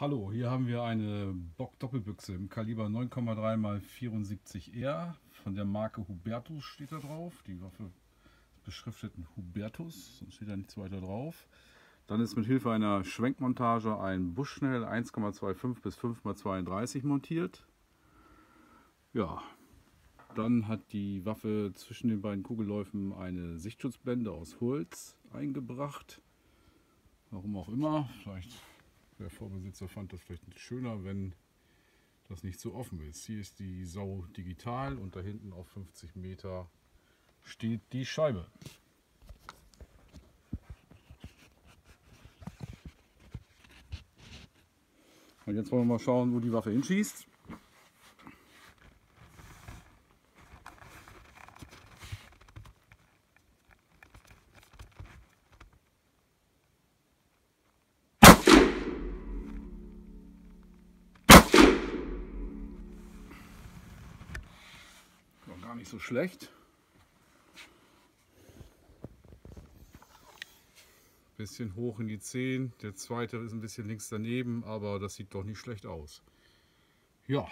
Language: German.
Hallo, hier haben wir eine Bock Doppelbüchse im Kaliber 9,3 x 74 R von der Marke Hubertus steht da drauf. Die Waffe ist beschriftet Hubertus, sonst steht da nichts weiter drauf. Dann ist mit Hilfe einer Schwenkmontage ein Buschschnell 1,25 bis 5 x 32 montiert. Ja, dann hat die Waffe zwischen den beiden Kugelläufen eine Sichtschutzblende aus Holz eingebracht. Warum auch immer, vielleicht der Vorbesitzer fand das vielleicht schöner, wenn das nicht so offen ist. Hier ist die Sau digital und da hinten auf 50 Meter steht die Scheibe. Und jetzt wollen wir mal schauen, wo die Waffe hinschießt. Gar nicht so schlecht. Bisschen hoch in die 10. Der zweite ist ein bisschen links daneben, aber das sieht doch nicht schlecht aus. Ja,